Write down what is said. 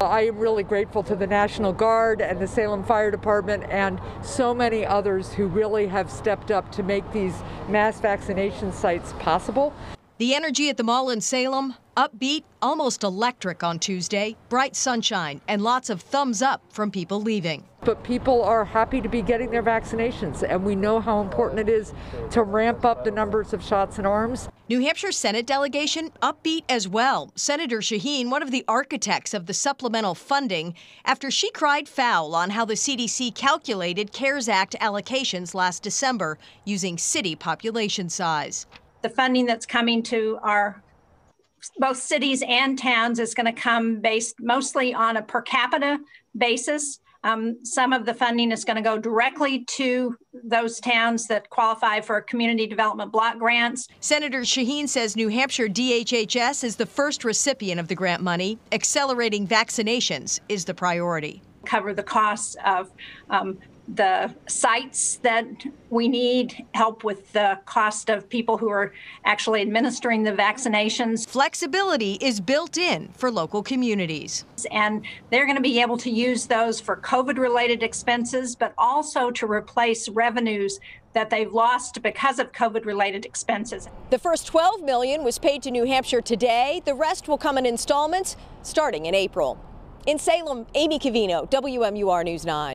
I am really grateful to the National Guard and the Salem Fire Department and so many others who really have stepped up to make these mass vaccination sites possible. The energy at the mall in Salem, upbeat, almost electric on Tuesday, bright sunshine, and lots of thumbs up from people leaving. But people are happy to be getting their vaccinations, and we know how important it is to ramp up the numbers of shots in arms. New Hampshire Senate delegation upbeat as well. Senator Shaheen, one of the architects of the supplemental funding, after she cried foul on how the CDC calculated CARES Act allocations last December using city population size. The funding that's coming to our both cities and towns is going to come based mostly on a per capita basis. Um, some of the funding is going to go directly to those towns that qualify for community development block grants. Senator Shaheen says New Hampshire DHHS is the first recipient of the grant money. Accelerating vaccinations is the priority. Cover the costs of um, the sites that we need, help with the cost of people who are actually administering the vaccinations. Flexibility is built in for local communities. And they're going to be able to use those for COVID related expenses, but also to replace revenues that they've lost because of COVID related expenses. The first 12 million was paid to New Hampshire today. The rest will come in installments starting in April. In Salem, Amy Coveno, WMUR News 9.